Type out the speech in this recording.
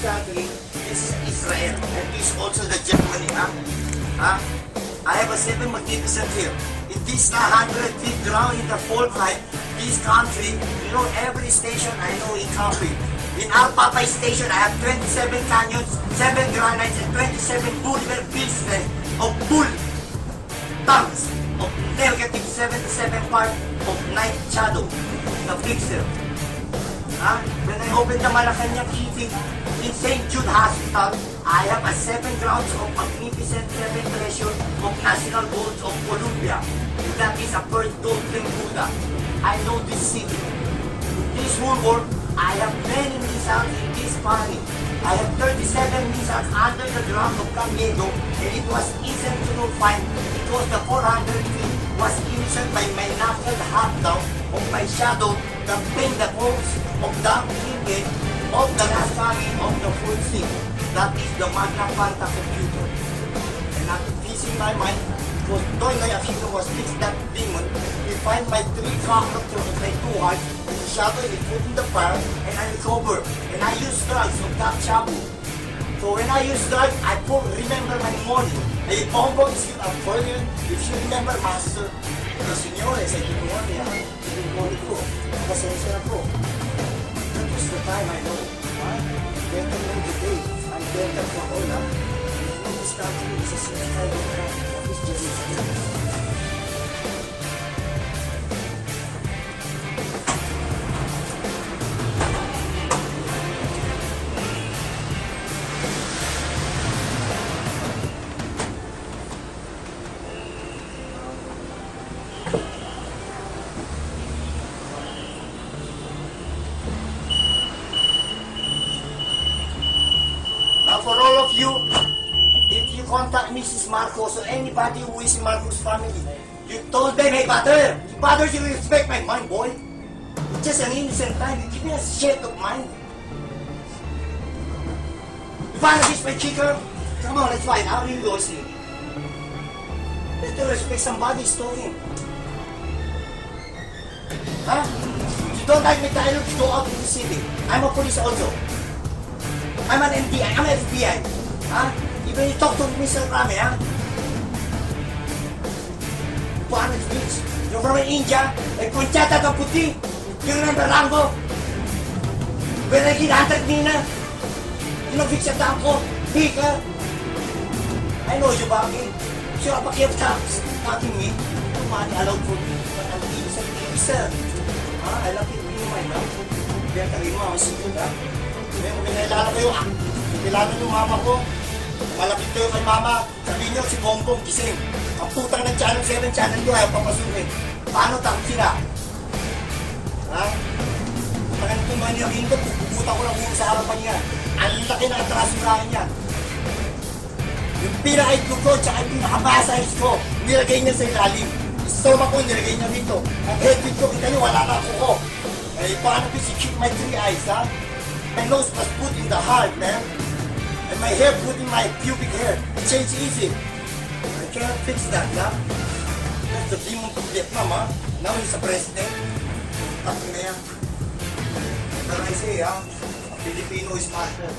this is Israel, and this is also the Germany, huh? Huh? I have a seven magnificent here. In this 100 feet ground in the fault line, this country, you know, every station I know in country. In Alpapay station, I have 27 canyons, 7 granites, and 27 boulder fields of bull tongues of negative 77 part of night shadow, the pixel. Huh? When I opened the Malacanang in St. Jude Hospital, I have a seven grounds of magnificent seven treasure of national goals of Colombia. That is a bird gold Buddha. I know this city. This whole world, I have many missiles in this valley. I have 37 missiles under the ground of Camiedo and it was easy to find because the 400 feet was injured by my knuckled half down of my shadow paint the holes of the trinket of the last family of the full sea. That is the Magna computer. And at peace in my mind, because Doy Ayakino was fixed that demon, we find my three characters of my two hearts, the shadow is put in the fire, and I recover. And I use drugs of that shabu. So when I use drugs, I put remember my morning. A bongo is still for you. If you remember, Master, the Signore sa kinuha niya, kinuha ko, pasensya na po. The time I know. Huh? Better know the day. I'm better for all, huh? This country is a suicide of crime. Is just you, if you contact Mrs. Marcos or anybody who is in Marcos family, you told them, hey, father, father, you respect my mind, boy. It's just an innocent time. You give me a shit of mind. You wanna kiss my chicken? Come on, let's find out. You go see. Let to respect somebody's story. Huh? You don't like my dialogue, go out in the city. I'm a police also. I'm an FBI. I'm an FBI. Huh? Even you talk to Mr. Rame, huh? Paano, bitch? You're from India, like Conchata Kaputi. You remember Rambo? When I kinatag nina, kinofix sa tanko, di ka. I know you, Baki. Sure, I'm a gift tax. Fucking me. No money allowed for me. But I'm being so sir. Ha? I love you, you my love. Kaya kami mo, ang sikot, ha? Kaya mo, kinalala ko yung, kinalala yung mama ko. Malapit kayo kay mama. Sabihin niyo, si Bongbong gising. Ang putang ng channel 7 channel ko, ayaw papasukin. Paano takot sila? Ha? Parang kung maniyakin ko, pupuputan ko lang muna sa harapan niya. Ang laki ng atraso sa akin. Yung pinaka-itlog ko, tsaka yung pinaka-massage ko, nilagay niya sa ilalim. Stomach ko, nilagay niya dito. Ang headpiece ko, kita niyo, wala na ako ko. Eh, paano ko si keep my three eyes, ha? My nose was put in the heart, man. My hair put in my pubic hair. It changed easy. I cannot fix that, huh? That's the demon from Vietnam, huh? Now he's a president. Na yan. But I say, huh? A Filipino is master.